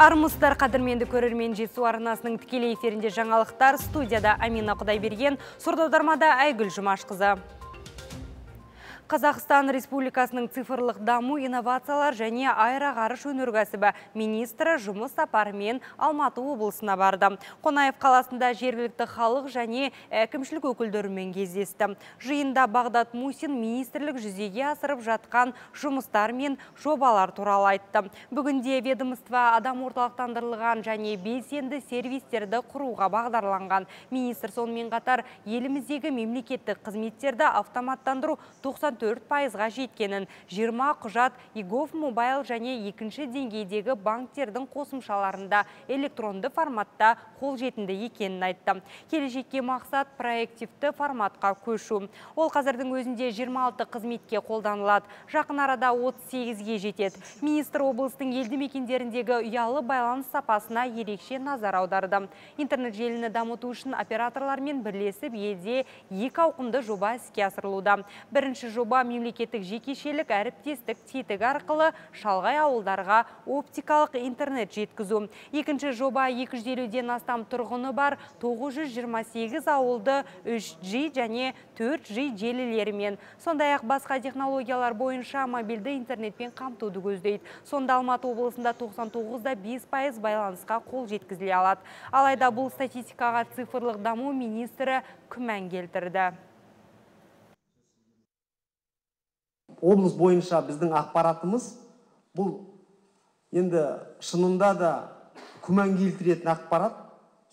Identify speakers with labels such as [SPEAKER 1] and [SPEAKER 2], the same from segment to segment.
[SPEAKER 1] армысыздар қадірменді көрермен жетісу арнасының тікелей эфирінде жаңалықтар студияда амина құдайберген сұрдаудармада айгүл жұмашқызы. Қазақстан Республикасының цифрлық даму инновациялар және аэроғарыш өнеркәсібі министрі жұмыс сапарымен Алматы облысына барды. Қонаев қаласында жергілікті халық және әкімшілік өкілдерімен кездесті. Жиында Бағдат Мусин министрлік жүзеге асырып жатқан жұмыстар мен жобалар туралы айтты. Бүгінде ведомство адам орталықтандырылған және белсенді сервистерді құруға бағдарланған. Министр сонымен қатар еліміздегі мемлекеттік қызметтерді автоматтандыру 90 4 пайызға жеткенін 20 құжат егов мобайл және екінші деңгейдегі банктердің қосымшаларында электронды форматта қолжетімді екенін айтты. Келешекке мақсат проективті форматқа көшу. Ол қазірдің өзінде 26 қызметке қолданылады. Жақын арада 38-ге жетеді. Министр облыстың елді мекендеріндегі ұялы байланыс сапасына ерекше назар аударды. Интернет желіні дамыту үшін операторлармен бірлесіп елде екі ауқымды жоба іске асырылуда. Бірінші жоба жоба мемлекеттік жекешелік әріптестік тетігі арқылы шалғай ауылдарға оптикалық интернет жеткізу. Екінші жоба 250-ден астам тұрғыны бар 928 ауылды 3G және 4G желілерімен. Сондай-ақ басқа технологиялар бойынша мобильді интернетпен қамтуды көздейді. Сонда Алматы облысында 99-да 5 пайыз байланысқа қол жеткізіле алады. Алайда бұл статистикаға цифрлық даму министрі күмән келтірді.
[SPEAKER 2] Облыс бойынша біздің ақпаратымыз бұл енді шынында да күмән келтіретін ақпарат.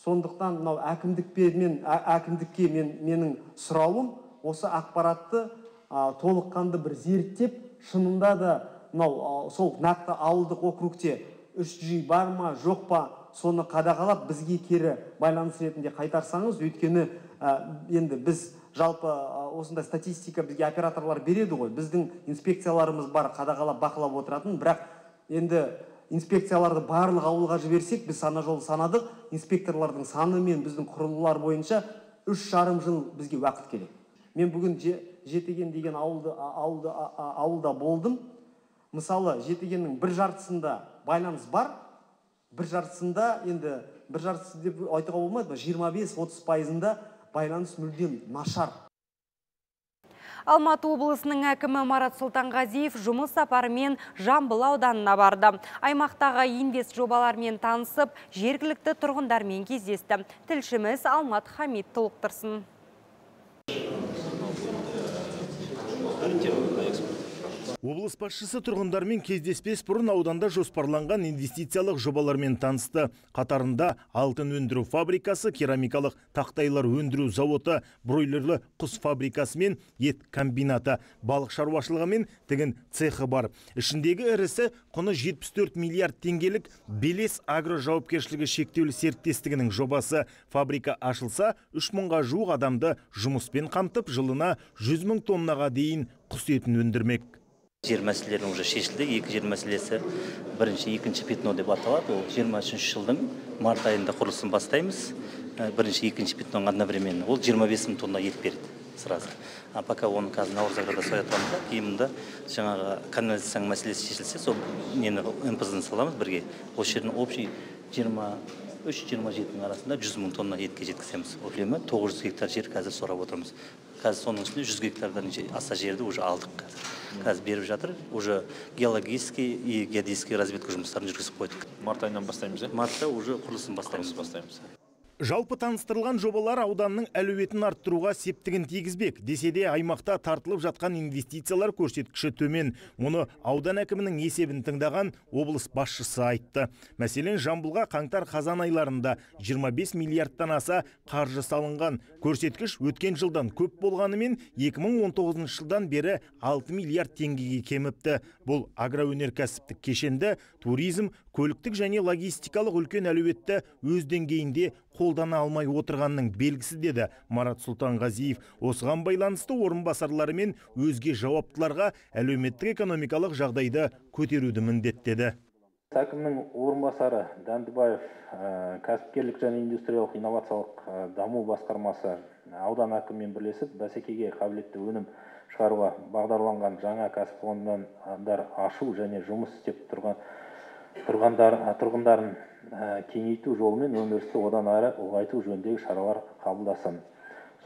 [SPEAKER 2] Сондықтан мынау әкімдікке мен әкімдікке мен менің сұрауым осы ақпаратты а, толыққанды бір зерттеп шынында да мынау сол нақты ауылдық округте 3G бар ма жоқ па соны қадағалап бізге кері байланыс ретінде қайтарсаңыз өйткені енді біз жалпы осындай статистика бізге операторлар береді ғой. Біздің инспекцияларымыз бар қадағалап бақылап отыратын. Бірақ енді инспекцияларды барлық ауылға жіберсек біз сана жол санадық. Инспекторлардың саны мен біздің құрылғылар бойынша үш жарым жыл бізге уақыт керек. Мен бүгін жетіген деген ауылды, ауылды, ауылда болдым. Мысалы жетігеннің бір жартысында байланыс бар. Бір жартысында енді бір жартысы деп айтуға болмайды жиырма бес отыз пайызында байланыс мүлдем нашар
[SPEAKER 1] Алматы облысының әкімі Марат Сұлтанғазиев жұмыс сапарымен Жамбыл ауданына барды. Аймақтағы инвест жобалармен танысып, жергілікті тұрғындармен кездесті. Тілшіміз Алмат Хамид толықтырсын.
[SPEAKER 3] Облыс басшысы тұрғындармен кездеспес бұрын ауданда жоспарланған инвестициялық жобалармен танысты. Қатарында алтын өндіру фабрикасы керамикалық тақтайлар өндіру зауыты бройлерлі құс фабрикасы мен ет комбинаты балық шаруашылығы мен тігін цехы бар. Ішіндегі ірісі құны 74 миллиард теңгелік белес агро жауапкершілігі шектеулі серіктестігінің жобасы. Фабрика ашылса үш мыңға жуық адамды жұмыспен қамтып жылына 100 мың тоннаға дейін құс етін өндірмек.
[SPEAKER 4] Жер мәселелері уже шешілді. Екі жер мәселесі бірінші екінші пятно деп аталады. Ол жиырма үшінші жылдың март айында құрылысын бастаймыз. Бірінші екінші пятноның одновременно. Ол жиырма бес мың тонна ет береді сразу. А пока оны қазір наурыз айға соя тұрамыз да жаңағы канализацияның мәселесі шешілсе сол нені мпз саламыз бірге. Осы жердің общий жиырма үш жиырма жетінің арасында жүз мың тонна етке жеткіземіз көлемі. тоғыз жүз гектар жер қазір сұрап отырмыз. Қазір соның ішінде жүз гектардан аса жерді уже алдық қазір. Қазір беріп жатыр. Уже геологический и геодезический разведка жұмыстарын жүргізіп қойдық.
[SPEAKER 5] Март айынан бастаймыз иә?
[SPEAKER 4] Мартта уже құрылысын бастаймыз.
[SPEAKER 5] Бастаймыз
[SPEAKER 3] Жалпы таныстырылған жобалар ауданның әлеуетін арттыруға септігін тигізбек. Десе де аймақта тартылып жатқан инвестициялар көрсеткіші төмен. Мұны аудан әкімінің есебін тыңдаған облыс басшысы айтты. Мәселен, Жамбылға қаңтар қазан айларында 25 миллиардтан аса қаржы салынған. Көрсеткіш өткен жылдан көп болғанымен 2019 жылдан бері 6 миллиард теңгеге кеміпті. Бұл агроөнеркәсіптік кешенді, туризм, көліктік және логистикалық үлкен әлеуетті өз деңгейінде қолдана алмай отырғанның белгісі деді марат сұлтанғазиев. Осыған байланысты орынбасарлары мен өзге жауаптыларға әлеуметтік экономикалық жағдайды көтеруді міндеттеді.
[SPEAKER 6] Әкімнің орынбасары дәндібаев кәсіпкерлік және индустриялық инновациялық даму басқармасы аудан әкімімен бірлесіп бәсекеге қабілетті өнім шығаруға бағдарланған жаңа кәсіпорындар ашу және жұмыс істеп тұрған тұрғындарын кеңейту жолымен өндірісті одан әрі ұлғайту жөніндегі шаралар қабылдасын.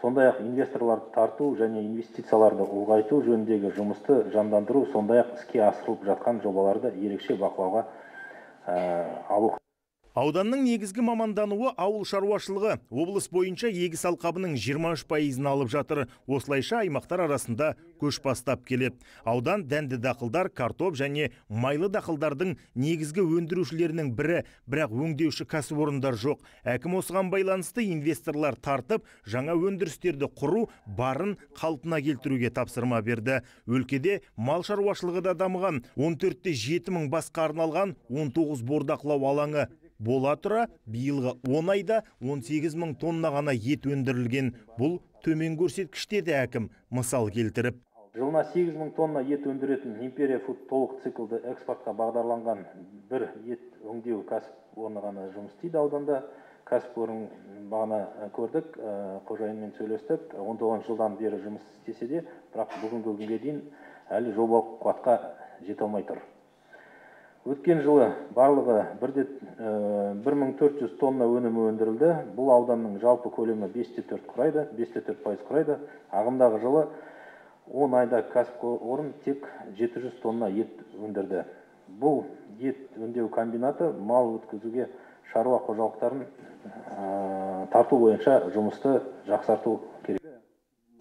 [SPEAKER 6] Сондай ақ инвесторларды тарту және инвестицияларды ұлғайту жөніндегі жұмысты жандандыру сондай ақ іске асырылып жатқан жобаларды ерекше бақылауға алу
[SPEAKER 3] Ауданның негізгі мамандануы ауыл шаруашылығы. Облыс бойынша егіс алқабының 23 пайызын алып жатыр. Осылайша аймақтар арасында көш бастап келеді. Аудан дәнді дақылдар, картоп және майлы дақылдардың негізгі өндірушілерінің бірі, бірақ өңдеуші кәсіпорындар жоқ. Әкім осыған байланысты инвесторлар тартып, жаңа өндірістерді құру барын қалпына келтіруге тапсырма берді. Өлкеде мал шаруашылығы да дамыған. 14-те 7 мың басқа арналған 19 бордақылау алаңы бола тұра биылғы 10 айда 18 мың тонна ғана ет өндірілген. Бұл төмен көрсеткіш деді әкім мысал келтіріп.
[SPEAKER 6] Жылына 8 мың тонна ет өндіретін империя фуд толық циклды экспортқа бағдарланған бір ет өңдеу кәсіпорны ғана жұмыс істейді. Ауданда кәсіпорын бағана көрдік қожайынмен сөйлестік. 19 жылдан бері жұмыс істесе де бірақ бүгінгі күнге дейін әлі жобалық қуатқа жете алмай тұр. Өткен жылы барлығы бірде бір мың төрт жүз тонна өнімі өндірілді. Бұл ауданның жалпы көлемі бес те төрт құрайды бес те төрт пайыз құрайды. Ағымдағы жылы он айда кәсіпорын тек жеті жүз тонна ет өндірді. Бұл ет өңдеу комбинаты мал өткізуге шаруа қожалықтарын тарту бойынша жұмысты жақсарту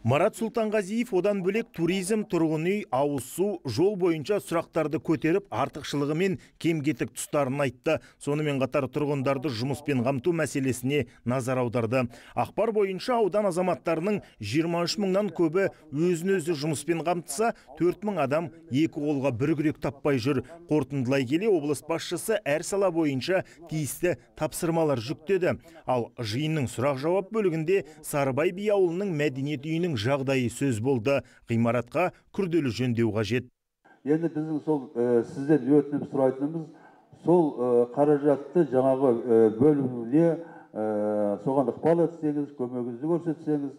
[SPEAKER 3] Марат Сұлтанғазиев одан бөлек туризм, тұрғын үй, ауыз су, жол бойынша сұрақтарды көтеріп, артықшылығы мен кем-кетік тұстарын айтты. Сонымен қатар тұрғындарды жұмыспен қамту мәселесіне назар аударды. Ақпар бойынша аудан азаматтарының 23 мыңнан көбі өзін-өзі жұмыспен қамтыса, 4 мың адам екі қолға бір күрек таппай жүр. Қорытындылай келе облыс басшысы әр сала бойынша тиісті тапсырмалар жүктеді. Ал жиынның сұрақ жауап бөлігінде Сарыбай би ауылының мәдениет үйінің жағдайы сөз болды. Ғимаратқа күрделі жөндеу қажет.
[SPEAKER 5] Енді біздің сол сізден өтініп сұрайтынымыз сол қаражатты жаңағы бөлуіне соған ықпал етсеңіз көмегіңізді көрсетсеңіз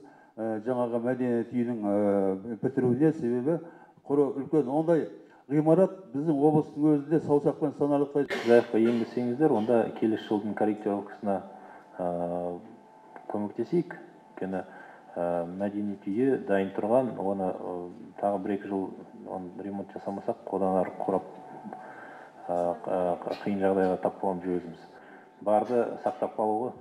[SPEAKER 5] жаңағы мәдениет үйінің бітіруіне себебі құр үлкен. Ондай ғимарат біздің облыстың өзінде саусақпен санарлықтай
[SPEAKER 6] заявка енгізсеңіздер онда келесі жылдың корректировкасына көмектесейік. Өйткені мәдениет үйі дайын тұрған оны тағы бір екі жыл оны ремонт жасамасақ одан ары қурап қиын жағдайға тап боламыз өзіміз барды сақтап қалуға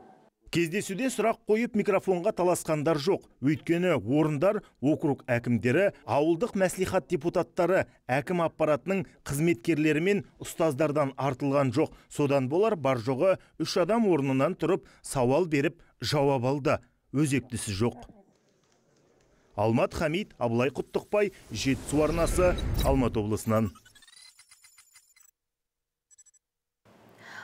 [SPEAKER 3] Кездесуде сұрақ қойып микрофонға таласқандар жоқ. Өйткені орындар округ әкімдері, ауылдық мәслихат депутаттары, әкім аппаратының қызметкерлері мен ұстаздардан артылған жоқ. Содан болар бар жоғы үш адам орнынан тұрып сауал беріп жауап алды. Өзектісі жоқ. Алмат Хамид, Абылай Құттықбай, Жетісу арнасы, Алматы облысынан.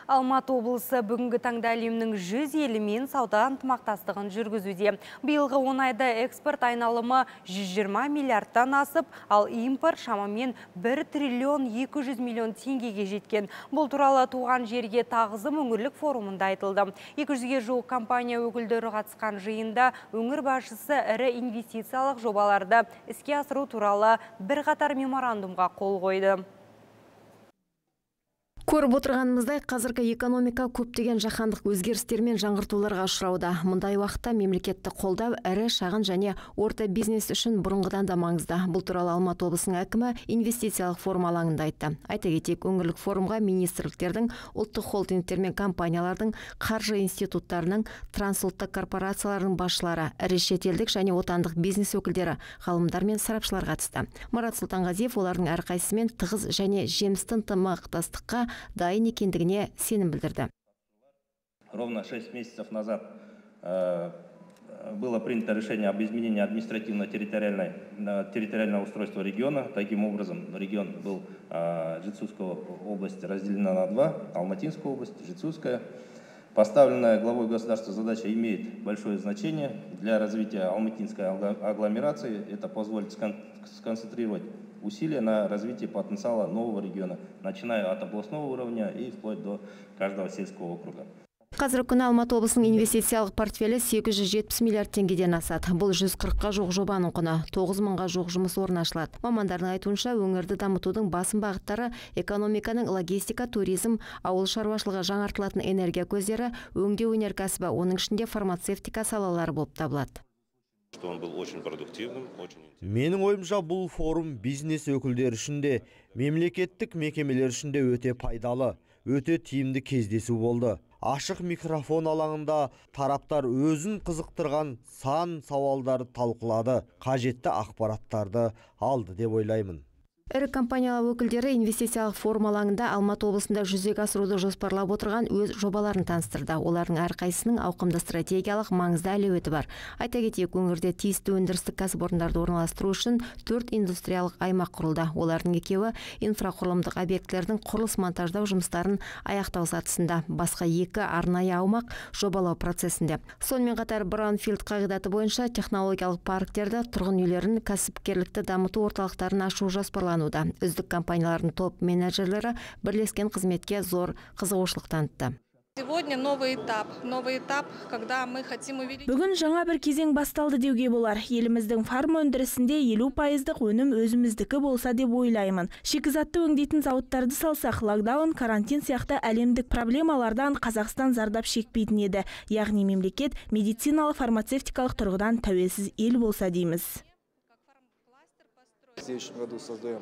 [SPEAKER 1] Алматы облысы бүгінгі таңда әлемнің 100 елімен сауда ынтымақтастығын жүргізуде. Биылғы 10 айда экспорт айналымы 120 миллиардтан асып, ал импорт шамамен 1 триллион 200 миллион теңгеге жеткен. Бұл туралы туған жерге тағызым өңірлік форумында айтылды. 200-ге жуық компания өкілдері қатысқан жиында өңір басшысы ірі инвестициялық жобаларды іске асыру туралы бірқатар меморандумға қол қойды.
[SPEAKER 7] Көріп отырғанымыздай қазіргі экономика көптеген жаһандық өзгерістер мен жаңғыртуларға ұшырауда. Мұндай уақытта мемлекетті қолдау ірі шағын және орта бизнес үшін бұрынғыдан да маңызды. Бұл туралы Алматы облысының әкімі инвестициялық форум алаңында айтты. Айта кетейік, өңірлік форумға министрліктердің, ұлттық холдингтер мен компаниялардың, қаржы институттарының, трансұлттық корпорациялардың басшылары, ірі шетелдік және отандық бизнес өкілдері, ғалымдар мен сарапшылар қатысты. Марат Сұлтанғазиев олардың әрқайсысымен тығыз және жемісті ынтымақтастыққа дайын екендігіне сенім білдірді
[SPEAKER 8] ровно шесть месяцев назад было принято решение об изменении административно-территориальной территориального устройства региона. Таким образом, регион был Жицуская область разделена на два. Алматинская область, Жицуская. Поставленная главой государства задача имеет большое значение для развития алматинской агломерации. Это позволит сконцентрировать усилия на развитие потенциала нового региона, начиная от областного уровня и вплоть до каждого сельского округа.
[SPEAKER 7] қазіргі күні алматы облысының инвестициялық портфелі 870 миллиард теңгеден асады. Бұл 140-қа жуық жобаның құны 9 мыңға жуық жұмыс орны ашылады. Мамандардың айтуынша өңірді дамытудың басым бағыттары экономиканың логистика туризм ауыл шаруашылығы жаңартылатын энергия көздері өңдеу өнеркәсібі оның ішінде фармацевтика салалары болып табылады.
[SPEAKER 9] Что он был очень продуктивным, очень
[SPEAKER 10] менің ойымша бұл форум бизнес өкілдері үшін де мемлекеттік мекемелер үшін де өте пайдалы өте тиімді кездесу болды. Ашық микрофон алаңында тараптар өзін қызықтырған сан сауалдарды талқылады қажетті ақпараттарды алды деп ойлаймын.
[SPEAKER 7] Ірі компаниялар өкілдері инвестициялық форум алаңында алматы облысында жүзеге асыруды жоспарлап отырған өз жобаларын таныстырды. Олардың әрқайсысының ауқымды стратегиялық маңызды әлеуеті бар. Айта кетейік өңірде тиісті өндірістік кәсіпорындарды орналастыру үшін төрт индустриялық аймақ құрылды. Олардың екеуі инфрақұрылымдық объектілердің құрылыс монтаждау жұмыстарын аяқтау сатысында. Басқа екі арнайы аумақ жобалау процесінде. Сонымен қатар браунфилд қағидаты бойынша технологиялық парктерді тұрғын үйлерін кәсіпкерлікті дамыту орталықтарын ашу жоспарлануда үздік компаниялардың топ менеджерлері бірлескен қызметке зор қызығушылық танытты
[SPEAKER 11] Сегодня новый этап. Новый этап, когда мы хотим увеличить...
[SPEAKER 12] Бүгін жаңа бір кезең басталды деуге болар. Еліміздің фарма өндірісінде 50 пайыздық өнім өзіміздікі болса деп ойлаймын. Шикізатты өңдейтін зауыттарды салсақ, локдаун, карантин сияқты әлемдік проблемалардан Қазақстан зардап шекпейтін еді. Яғни мемлекет медициналық фармацевтикалық тұрғыдан тәуелсіз ел болса дейміз.
[SPEAKER 13] В следующем году создаем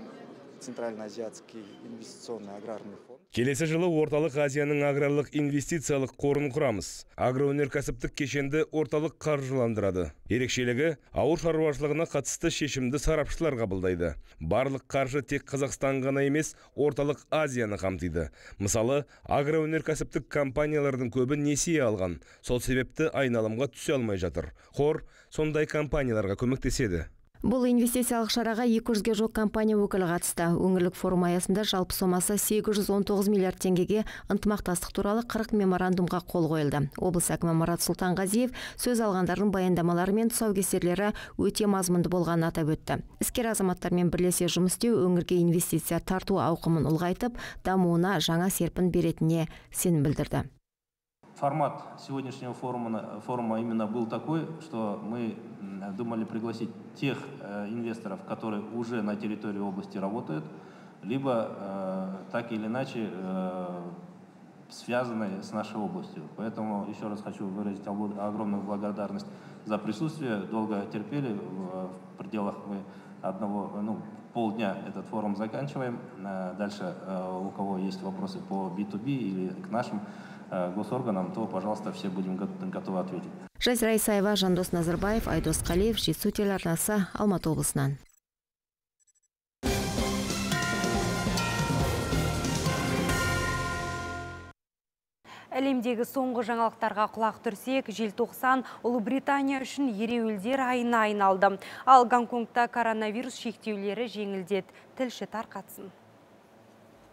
[SPEAKER 13] Центральноазиатский инвестиционный аграрный фонд.
[SPEAKER 14] Келесі жылы орталық Азияның аграрлық инвестициялық қорын құрамыз. Агроөнеркәсіптік кешенді орталық қаржыландырады. Ерекшелігі ауыл шаруашылығына қатысты шешімді сарапшылар қабылдайды. Барлық қаржы тек Қазақстан ғана емес, орталық Азияны қамтиды. Мысалы, агроөнеркәсіптік компаниялардың көбі несие алған. Сол себепті айналымға түсе алмай жатыр. Қор сондай компанияларға көмектеседі.
[SPEAKER 7] Бұл инвестициялық шараға 200-ге жоқ компания өкілі қатысты. Өңірлік форум аясында жалпы сомасы 819 миллиард теңгеге ынтымақтастық туралы 40 меморандумға қол қойылды. Облыс әкімі Марат Сұлтанғазиев сөз алғандардың баяндамалары мен тұсаукесерлері өте мазмұнды болғанын атап өтті. Іскер азаматтармен бірлесе жұмыс істеу өңірге инвестиция тарту ауқымын ұлғайтып, дамуына жаңа серпін беретініне сенім білдірді.
[SPEAKER 6] Формат сегодняшнего форума, форума именно был такой, что мы думали пригласить тех э, инвесторов, которые уже на территории области работают, либо э, так или иначе э, связаны с нашей областью. Поэтому еще раз хочу выразить огромную благодарность за присутствие. Долго терпели, в пределах мы одного, ну, полдня этот форум заканчиваем. Дальше у кого есть вопросы по B2B или к нашим госорганам, то, пожалуйста, все будем готовы ответить.
[SPEAKER 7] Жазира Исаева, Жандос Назарбаев, Айдос Қалиев, Жетісу телеарнасы, Алматы облысынан.
[SPEAKER 1] Әлемдегі соңғы жаңалықтарға құлақ түрсек, желтоқсан Ұлыбритания үшін ереуілдер айына айналды. Ал Гонконгта коронавирус шектеулері жеңілдет. Тілші тарқатсын.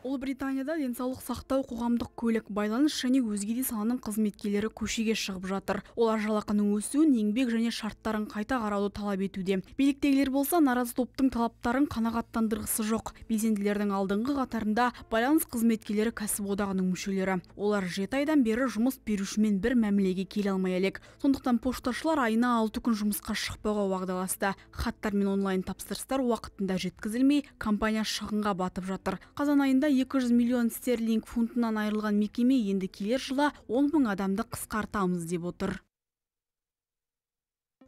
[SPEAKER 15] Ұлыбританияда денсаулық сақтау қоғамдық көлік байланыс және өзге де саланың қызметкерлері көшеге шығып жатыр. Олар жалақының өсуін, еңбек және шарттарын қайта қарауды талап етуде. Биліктегілер болса наразы топтың талаптарын қанағаттандырғысы жоқ. Белсенділердің алдыңғы қатарында байланыс қызметкерлері кәсіподағының мүшелері. Олар жеті айдан бері жұмыс берушімен бір мәмілеге келе алмай әлек. Сондықтан пошташылар айына алты күн жұмысқа шықпауға уағдаласты. Хаттар мен онлайн тапсырыстар уақытында жеткізілмей, компания шығынға батып жатыр. Қазан айында 200 миллион стерлинг фунтынан айырылған мекеме енді келер жылы 10 мың адамды қысқартамыз деп отыр.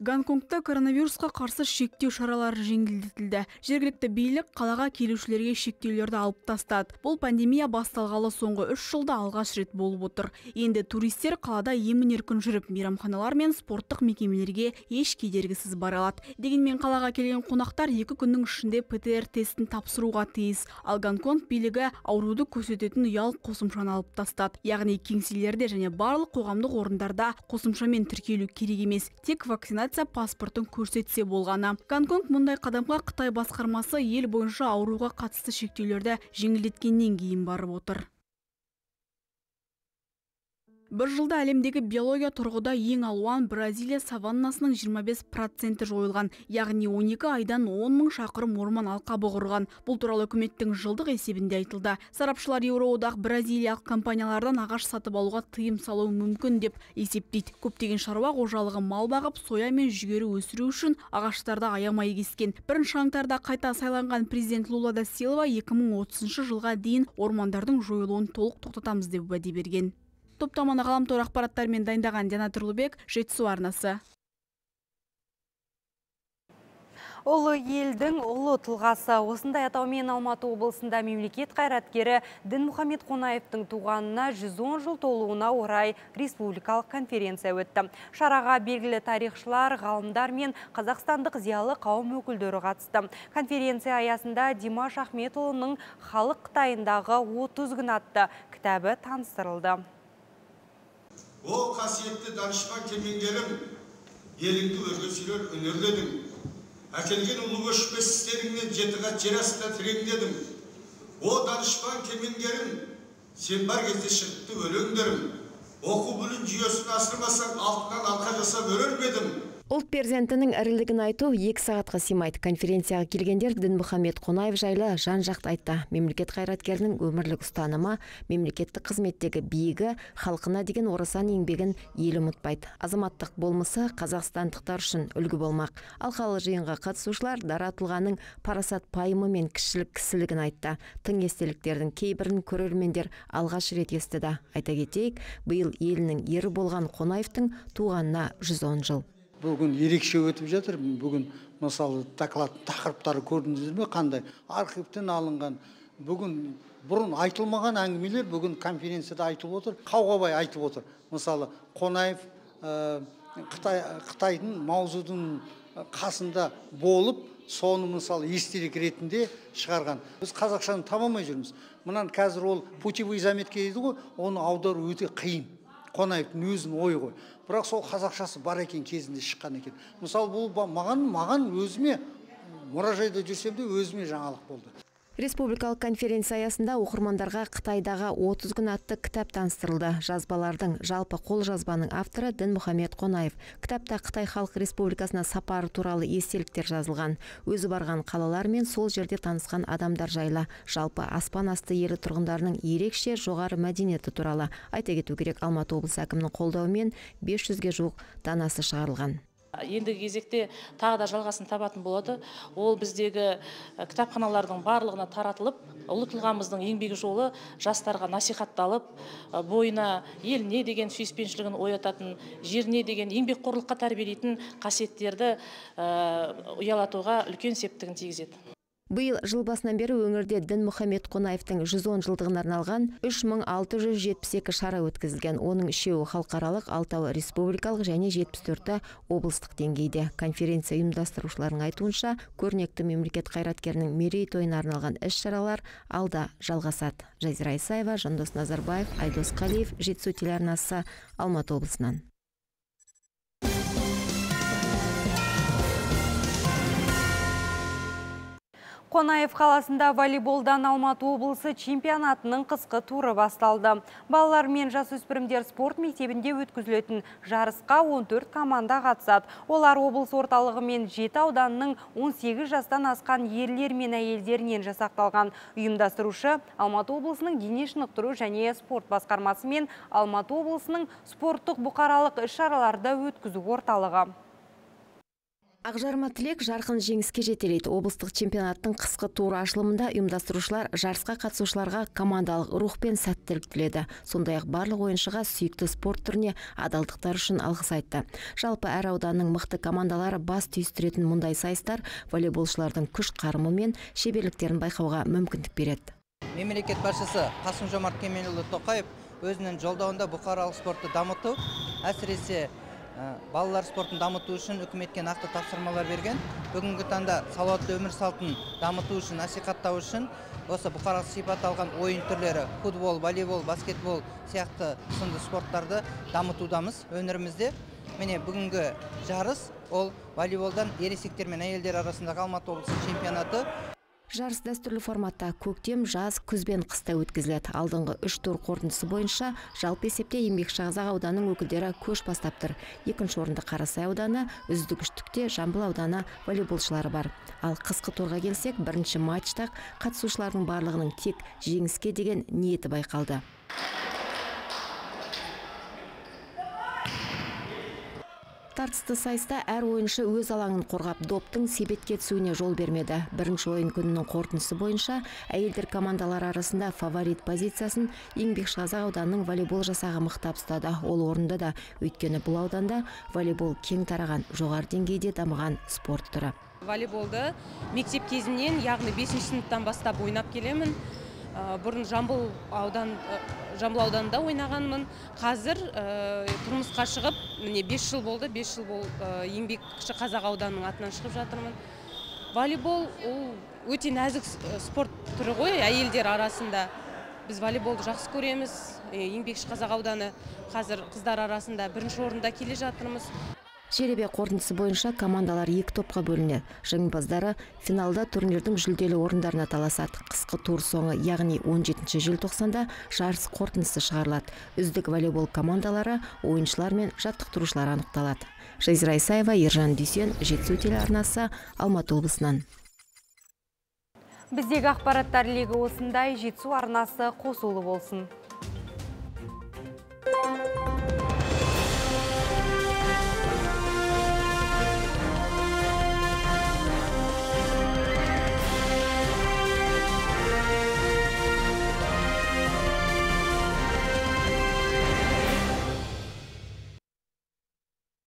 [SPEAKER 15] Гонконгта коронавирусқа қарсы шектеу шаралары жеңілдетілді. Жергілікті билік қалаға келушілерге шектеулерді алып тастады. Бұл пандемия басталғалы соңғы үш жылда алғаш рет болып отыр. Енді туристер қалада емін еркін жүріп, мейрамханалар мен спорттық мекемелерге еш кедергісіз бара алады. Дегенмен қалаға келген қонақтар екі күннің ішінде ПТР тестін тапсыруға тиіс. Ал Гонконг билігі ауруды көрсететін ұялы қосымшаны алып тастады. Яғни кеңселерде және барлық қоғамдық орындарда қосымшамен тіркелу керек емес. Тек вакцинация паспортын көрсетсе болғаны. Гонконг мұндай қадамға Қытай басқармасы ел бойынша ауруға қатысты шектеулерді жеңілдеткеннен кейін барып отыр. Бір жылда әлемдегі биология тұрғыда ең алуан бразилия саваннасының 25 проценті жойылған. Яғни 12 айдан 10 мың шақырым орман алқабы құрған. Бұл туралы үкіметтің жылдық есебінде айтылды. Сарапшылар еуроодақ бразилиялық компаниялардан ағаш сатып алуға тыйым салуы мүмкін деп есептейді. Көптеген шаруа қожалығы мал бағып соя мен жүгері өсіру үшін ағаштарды аямай кескен. Бірінші қаңтарда қайта сайланған президент лула да силва 2030 жылға дейін ормандардың жойылуын толық тоқтатамыз деп уәде берген. Топтаманы ғаламтор ақпараттарымен дайындаған диана тұрлыбек жетісу арнасы
[SPEAKER 1] Ұлы елдің ұлы тұлғасы осындай атаумен Алматы облысында мемлекет қайраткері Дін Мұхаммед Қонаевтың туғанына 110 жыл толуына орай республикалық конференция өтті. Шараға белгілі тарихшылар, ғалымдар мен қазақстандық зиялы қауым өкілдері қатысты. Конференция аясында Димаш Ахметұлының халық Қытайындағы 30 күн атты кітабы таныстырылды.
[SPEAKER 16] О қасиетті данышпан кемеңгерім, еліңді өрге сүйрер өнерледің әкелген ұлы өшпес істеріңнен жеті қат жер астында тереңдедім о данышпан кемеңгерім сен бар кезде шықты өлеңдерім оқу білім жүйесін асырмасаң алтыннан алқа жасап өрер ме едім
[SPEAKER 7] ұлт перзентінің ірілігін айту екі сағатқа сыймайды. Конференцияға келгендер дінмұхаммед қонаев жайлы жан жақты айтты. Мемлекет қайраткерінің өмірлік ұстанымы мемлекеттік қызметтегі биігі халқына деген орасан еңбегін ел ұмытпайды. Азаматтық болмысы қазақстандықтар үшін үлгі болмақ. Алқалы жиынға қатысушылар дара тұлғаның парасат пайымы мен кішілік кісілігін айтты. Тың естеліктердің кейбірін көрермендер алғаш рет естіді. Айта кетейік биыл елінің ері болған қонаевтың туғанына 110 жыл.
[SPEAKER 17] Бүгін ерекше өтіп жатыр. Бүгін мысалы доклад тақырыптары көрдіңіздер ме? Қандай? Архивтен алынған. Бүгін бұрын айтылмаған әңгімелер бүгін конференцияда айтылып отыр. Қауғабай айтып отыр. Мысалы қонаев ә, қытай қытайдың маузудың қасында болып соны мысалы естелік ретінде шығарған. Біз қазақшаны таба алмай жүрміз. Мынаны қазір ол путевые заметки дейді ғой. Оны аудару өте қиын. Қонаевтың өзінің ойы ғой. Бірақ сол қазақшасы бар екен кезінде шыққан екен. Мысалы бұл маған маған өзіме мұражайда жүрсем де өзіме жаңалық болды.
[SPEAKER 7] Республикалық конференция аясында оқырмандарға қытайдағы 30 күн атты кітап таныстырылды. Жазбалардың жалпы қолжазбаның авторы дін мұхаммед қонаев. Кітапта қытай халық республикасына сапары туралы естеліктер жазылған. Өзі барған қалалар мен сол жерде танысқан адамдар жайлы жалпы аспан асты елі тұрғындарының ерекше жоғары мәдениеті туралы айта кету керек. Алматы облысы әкімінің қолдауымен 500-ге жуық данасы шығарылған.
[SPEAKER 18] Ендігі кезекте тағы да жалғасын табатын болады. Ол біздегі кітапханалардың барлығына таратылып ұлы тұлғамыздың еңбек жолы жастарға насихатталып бойына еліне деген сүйіспеншілігін оятатын жеріне деген еңбекқорлыққа тәрбиелейтін қасиеттерді ұялатуға үлкен септігін тигізеді.
[SPEAKER 7] Биыл жыл басынан бері өңірде дін мұхаммед қонаевтың 110 жылдығына арналған 3672 шара өткізілген. Оның үшеуі халықаралық алтауы республикалық және 74-і облыстық деңгейде. Конференция ұйымдастырушыларының айтуынша көрнекті мемлекет қайраткерінің мерейтойына арналған іс шаралар алда жалғасады. Жазира исаева жандос назарбаев айдос қалиев жетісу телеарнасы алматы облысынан.
[SPEAKER 1] Қонаев қаласында волейболдан Алматы облысы чемпионатының қысқы туры басталды. Балалар мен жасөспірімдер спорт мектебінде өткізілетін жарысқа 14 команда қатысады. Олар облыс орталығы мен жеті ауданның 18 жастан асқан ерлер мен әйелдерінен жасақталған. Ұйымдастырушы Алматы облысының дене шынықтыру және спорт басқармасы мен Алматы облысының спорттық бұқаралық іс-шараларды өткізу орталығы.
[SPEAKER 7] Ақжарма тілек жарқын жеңіске жетелейді. Облыстық чемпионаттың қысқы туры ашылымында ұйымдастырушылар жарысқа қатысушыларға командалық рух пен сәттілік тіледі. Сондай-ақ барлық ойыншыға сүйікті спорт түріне адалдықтар үшін алғыс айтты. Жалпы әр ауданның мықты командалары бас түйістіретін мұндай сайыстар волейболшылардың күш қарымы мен шеберліктерін байқауға мүмкіндік береді.
[SPEAKER 19] Мемлекет басшысы Қасым Жомарт Кемелұлы Тоқаев өзінің жолдауында бұқаралық спортты дамыту, әсіресе балалар спортын дамыту үшін үкіметке нақты тапсырмалар берген. Бүгінгі таңда салауатты өмір салтын дамыту үшін насихаттау үшін осы бұқаралық сипат алған ойын түрлері футбол волейбол баскетбол сияқты сынды спорттарды дамытудамыз өңірімізде міне бүгінгі жарыс ол волейболдан ересектер мен әйелдер арасындағы алматы облысы чемпионаты.
[SPEAKER 7] Жарыс дәстүрлі форматта көктем жаз күз бен қыста өткізіледі. Алдыңғы үш тур қорытындысы бойынша жалпы есепте еңбекшіқазақ ауданының өкілдері көш бастап тұр. Екінші орынды қарасай ауданы үздік үштікте жамбыл ауданы волейболшылары бар. Ал қысқы турға келсек бірінші матчта қатысушылардың барлығының тек жеңіске деген ниеті байқалды. Тартысты сайыста әр ойыншы өз алаңын қорғап доптың себетке түсуіне жол бермеді. Бірінші ойын күнінің қорытындысы бойынша әйелдер командалары арасында фаворит позициясын еңбекшіқазақ ауданының волейбол жасағы мықтап ұстады. Ол орында да өйткені бұл ауданда волейбол кең тараған жоғары деңгейде дамыған спорт түрі.
[SPEAKER 20] Волейболды мектеп кезімнен яғни бесінші сыныптан бастап ойнап келемін. Бұрын жамбыл аудан жамбыл ауданында ойнағанмын. Қазір тұрмысқа шығып міне бес жыл болды бес жыл бол еңбекші қазақ ауданының атынан шығып жатырмын. Волейбол ол өте нәзік спорт түрі ғой әйелдер арасында. Біз волейболды жақсы көреміз. Еңбекші қазақ ауданы қазір қыздар арасында бірінші орында келе жатырмыз.
[SPEAKER 7] Жеребе қорытындысы бойынша командалар екі топқа бөлінеді жеңімпаздары финалда турнирдің жүлделі орындарына таласады. Қысқы тур соңы яғни 17 желтоқсанда жарыс қорытындысы шығарылады. Үздік волейбол командалары ойыншылар мен жаттықтырушылар анықталады. Жазира исаева ержан дүйсен жетісу телеарнасы алматы облысынан.
[SPEAKER 1] Біздегі ақпараттар легі осындай. Жетісу арнасы қосулы болсын.